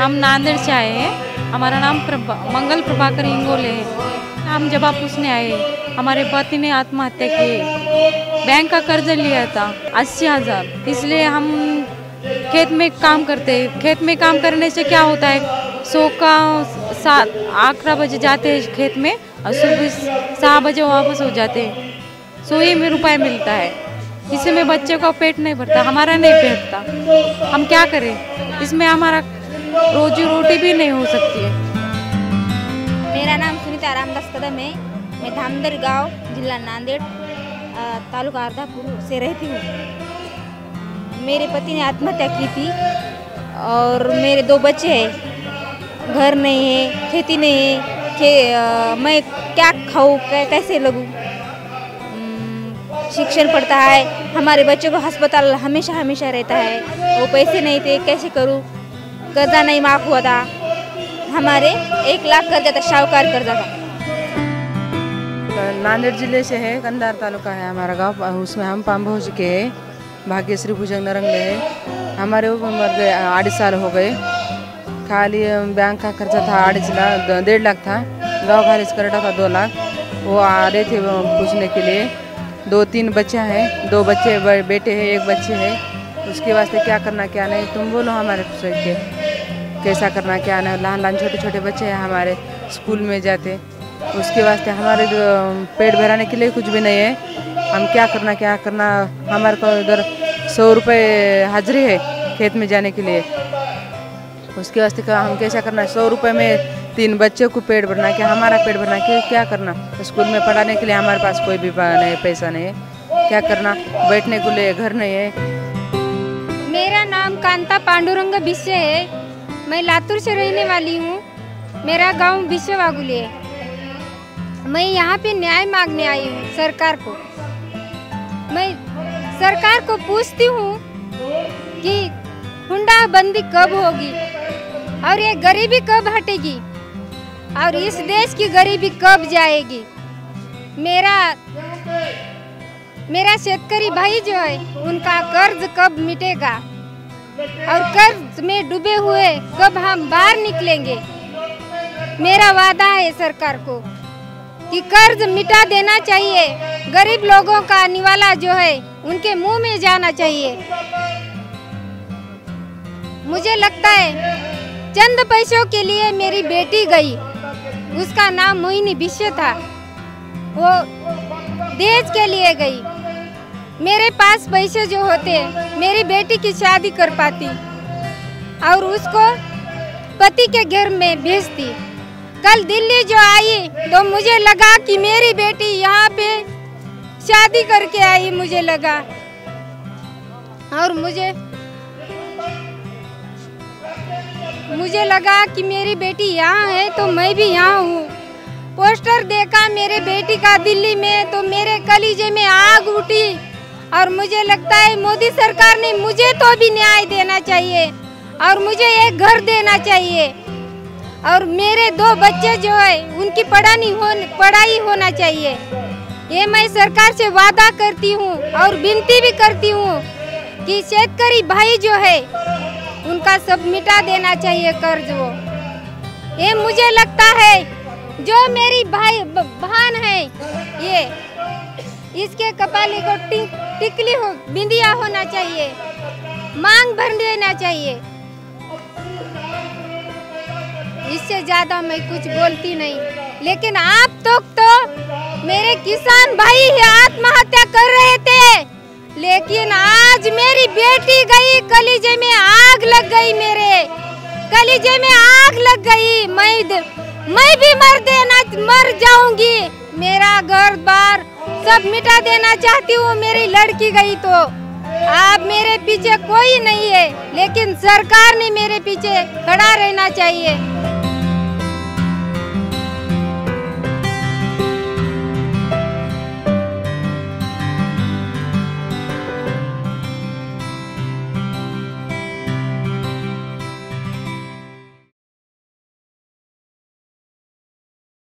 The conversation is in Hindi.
हम नांदेड़ से आए हैं। हमारा नाम प्रभा, मंगल प्रभाकर इंगोले है। हम जवाब पूछने आए, हमारे पति ने आत्महत्या की। बैंक का कर्ज लिया था, अस्सी हज़ार। इसलिए हम खेत में काम करते हैं। खेत में काम करने से क्या होता है? सो का सात आठ बजे जाते हैं खेत में और सुबह सात बजे वापस हो जाते हैं। सो ही में रुपये मिलता है। इससे में बच्चे का पेट नहीं भरता, हमारा नहीं पेटता। हम क्या करें? इसमें हमारा रोजी रोटी भी नहीं हो सकती है। मेरा नाम सुनीता रामदास कदम है। मैं धामदर गाँव, जिला नांदेड़ तालुका अर्धापुर से रहती हूँ। मेरे पति ने आत्महत्या की थी और मेरे दो बच्चे हैं। घर नहीं है, खेती नहीं है, खे मैं क्या खाऊँ कैसे लगूँ? शिक्षण पढ़ता है। हमारे बच्चों को अस्पताल हमेशा हमेशा रहता है। वो पैसे नहीं थे, कैसे करूँ? कर्जा नहीं माफ़ हुआ था हमारे एक लाख कर्जा था शाहूकार कर्जा था नांदेड़ ज़िले से है कंधार तालुका है हमारा गाँव उसमें हम पाम्भोज के हैं भाग्यश्री भुजंग नरंगले. है हमारे उम्र आठ साल हो गए. खाली बैंक का खर्चा था आठ लाख डेढ़ लाख था. गाँव खारिज कर था दो लाख. वो आ रहे थे पूछने के लिए. दो तीन बच्चे हैं. दो बच्चे बेटे हैं, एक बच्चे है. उसके वास्ते क्या करना, क्या नहीं? तुम बोलो हमारे से के कैसा करना, क्या नहीं लहान लहान छोटे छोटे बच्चे हैं हमारे स्कूल में जाते। उसके वास्ते हमारे जो पेट भराने के लिए कुछ भी नहीं है। हम क्या करना क्या करना, हमारे को इधर सौ रुपये हाजिरी है खेत में जाने के लिए। उसके वास्ते हम कैसा करना, सौ रुपये में तीन बच्चों को पेट भरना, क्या हमारा पेट भरना, क्या क्या करना? स्कूल में पढ़ाने के लिए हमारे पास कोई भी नहीं, पैसा नहीं है। क्या करना? बैठने के लिए घर नहीं है। मेरा नाम कांता पांडुरंग बिस्से है। मैं लातूर से रहने वाली हूँ। मेरा गाँव बिस्से वागुले है। मैं यहाँ पे न्याय मांगने आई हूँ सरकार को। मैं सरकार को पूछती हूँ कि हुंडा बंदी कब होगी और ये गरीबी कब हटेगी और इस देश की गरीबी कब जाएगी। मेरा मेरा शेतकरी भाई जो है, उनका कर्ज कब मिटेगा? और कर्ज में डूबे हुए कब हम बाहर निकलेंगे? मेरा वादा है सरकार को कि कर्ज मिटा देना चाहिए। गरीब लोगों का निवाला जो है, उनके मुँह में जाना चाहिए। मुझे लगता है, चंद पैसों के लिए मेरी बेटी गई। उसका नाम मोहिनी विश्व था। वो देश के लिए गई। मेरे पास पैसे जो होते, मेरी बेटी की शादी कर पाती और उसको पति के घर में भेजती। कल दिल्ली जो आई तो मुझे लगा कि मेरी बेटी यहाँ पे शादी करके आई मुझे लगा। और मुझे मुझे लगा कि मेरी बेटी यहाँ है तो मैं भी यहाँ हूँ। पोस्टर देखा मेरे बेटी का दिल्ली में तो मेरे कलीजे में आग उठी। और मुझे लगता है मोदी सरकार ने मुझे तो भी न्याय देना चाहिए और मुझे एक घर देना चाहिए। और मेरे दो बच्चे जो है, उनकी पढ़ानी हो पढ़ाई होना चाहिए। ये मैं सरकार से वादा करती हूँ और विनती भी करती हूँ कि शेतकरी भाई जो है, उनका सब मिटा देना चाहिए कर्ज वो। ये मुझे लगता है, जो मेरी भाई बहन है, ये इसके कपाली को टिक, टिकली हो बिंदिया होना चाहिए। मांग भर देना चाहिए। इससे ज़्यादा मैं कुछ बोलती नहीं। लेकिन आप तो तो मेरे किसान भाई ही आत्महत्या कर रहे थे। लेकिन आज मेरी बेटी गई कलीजे में आग लग गई मेरे। कलीजे में आग लग गई। मैं मैं भी मर देना मर जाऊँगी। मेरा घर बार सब मिटा देना चाहती हूँ, मेरी लड़की गई तो। आप मेरे पीछे कोई नहीं है, लेकिन सरकार ने मेरे पीछे खड़ा रहना चाहिए।